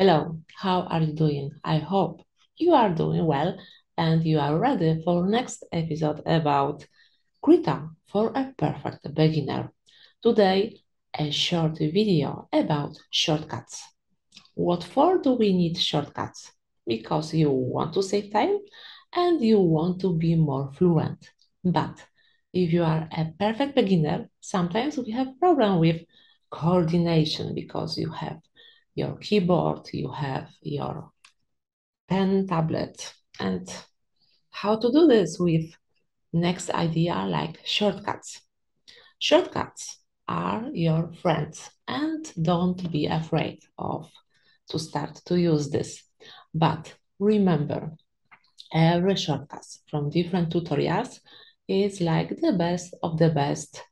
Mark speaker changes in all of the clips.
Speaker 1: Hello, how are you doing? I hope you are doing well and you are ready for next episode about Krita for a perfect beginner. Today, a short video about shortcuts. What for do we need shortcuts? Because you want to save time and you want to be more fluent. But if you are a perfect beginner, sometimes we have problem with coordination because you have your keyboard, you have your pen tablet, and how to do this with next idea like shortcuts. Shortcuts are your friends and don't be afraid of to start to use this. But remember, every shortcut from different tutorials is like the best of the best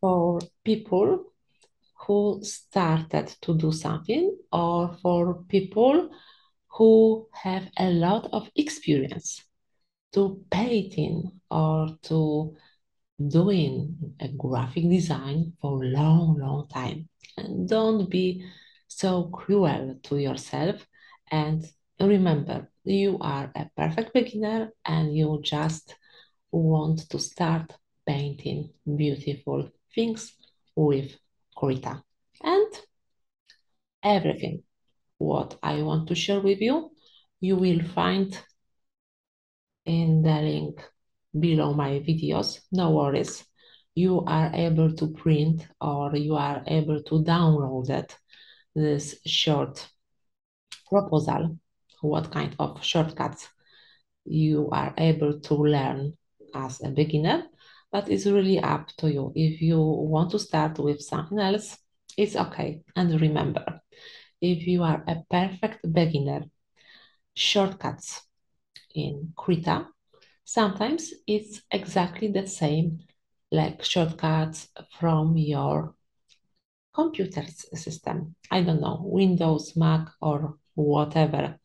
Speaker 1: for people who started to do something or for people who have a lot of experience to painting or to doing a graphic design for a long, long time. And don't be so cruel to yourself. And remember, you are a perfect beginner and you just want to start painting beautiful things with Krita. And everything what I want to share with you, you will find in the link below my videos. No worries. You are able to print or you are able to download it, this short proposal, what kind of shortcuts you are able to learn as a beginner but it's really up to you. If you want to start with something else, it's okay. And remember, if you are a perfect beginner, shortcuts in Krita, sometimes it's exactly the same like shortcuts from your computer system. I don't know, Windows, Mac, or whatever.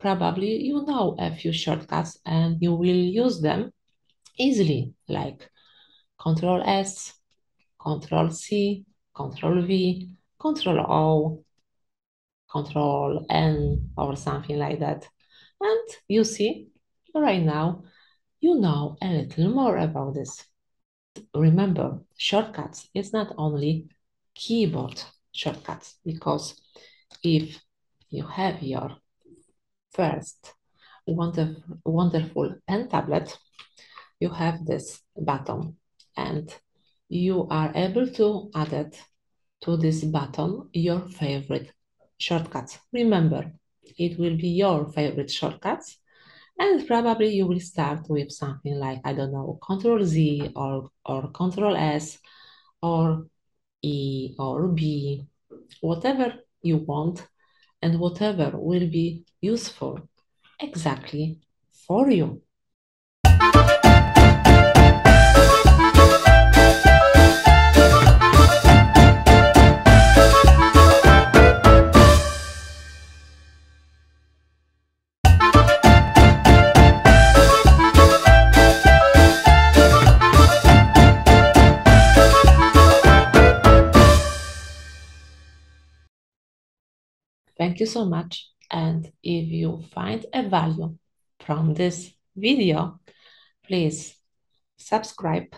Speaker 1: Probably you know a few shortcuts and you will use them easily, like Control S, Control C, Control V, Control O, Control N, or something like that. And you see, right now, you know a little more about this. Remember, shortcuts is not only keyboard shortcuts, because if you have your first wonderful, wonderful pen tablet, you have this button and you are able to add it to this button your favorite shortcuts. Remember, it will be your favorite shortcuts and probably you will start with something like, I don't know, Control Z or, or Control S or E or B, whatever you want and whatever will be useful exactly for you. Thank you so much. And if you find a value from this video, please subscribe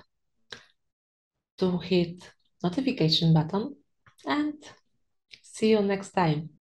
Speaker 1: to hit notification button and see you next time.